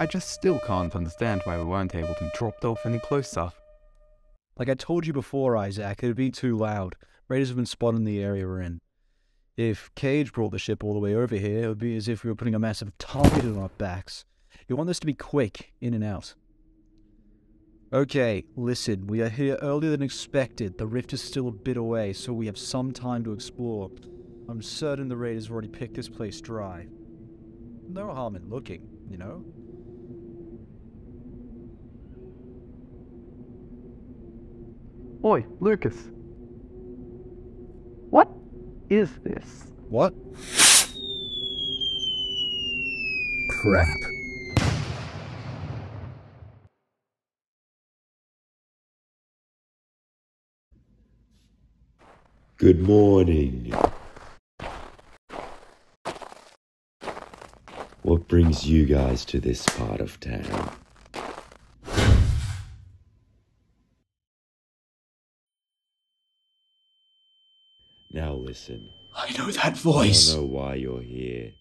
I just still can't understand why we weren't able to drop off any closer. Like I told you before, Isaac, it'd be too loud. Raiders have been spotted in the area we're in. If Cage brought the ship all the way over here, it would be as if we were putting a massive target on our backs. You want this to be quick, in and out. Okay, listen, we are here earlier than expected. The rift is still a bit away, so we have some time to explore. I'm certain the raiders have already picked this place dry. No harm in looking, you know? Oi, Lucas. What is this? What? Crap. Good morning. What brings you guys to this part of town? Now listen. I know that voice. I voice. don't know why you're here,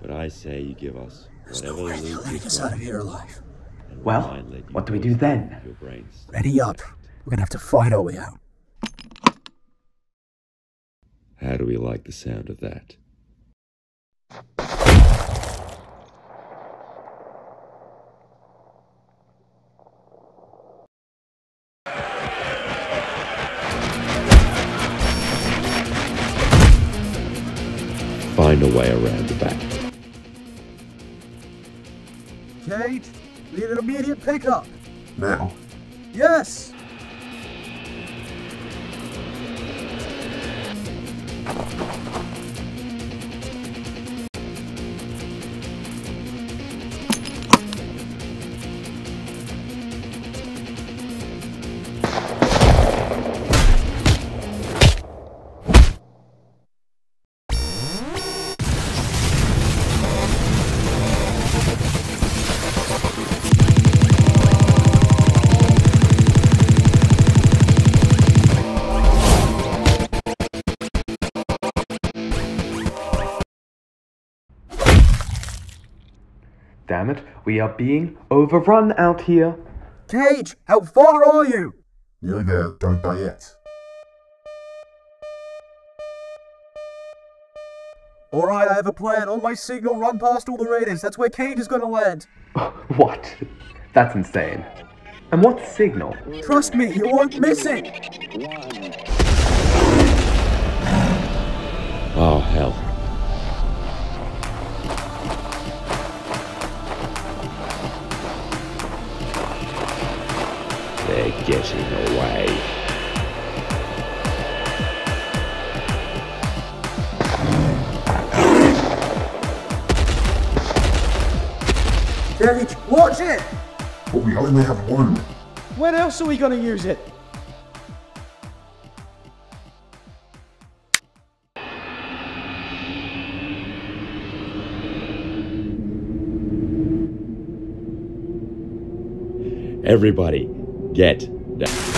but I say you give us There's whatever no way loot they're you letting us out of here alive. Well, we'll let you what do we do then? Your brains. Ready up. We're gonna have to fight our way out. How do we like the sound of that? Find a way around the back. Kate, need an immediate pickup. Now, Yes. Damn it, we are being overrun out here. Cage, how far are you? nearly there, don't die yet. All right, I have a plan. On my signal, run past all the raiders. That's where Cage is going to land. What? That's insane. And what signal? Trust me, you won't miss it. Getting away. Cage, watch it. But we only have one. When else are we going to use it? Everybody, get down.